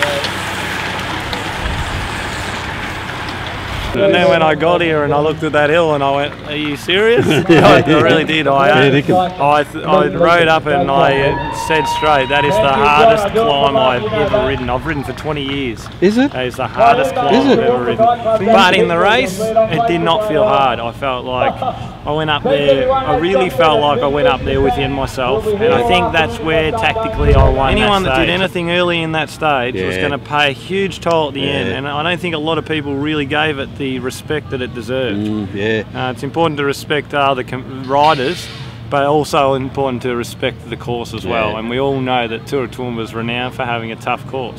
Good. And then when I got here and I looked at that hill and I went, "Are you serious?" I, I really did. I, Yeah, they I, I rode up and I said straight, "That is the hardest climb I've ever ridden. I've ridden for 20 years. Is it? That is the hardest climb Is I've ever ridden. But in the race, it did not feel hard. I felt like I went up there. I really felt like I went up there within myself, and I think that's where tactically I won. Anyone that, did anything early in that stage was going to pay a huge toll at the end, and I don't think a lot of people really gave it the respect that it deserved. Mm, yeah. Uh, it's important to respect other com- riders, but also important to respect the course as well. And we all know that Tour of Toowoomba is renowned for having a tough course.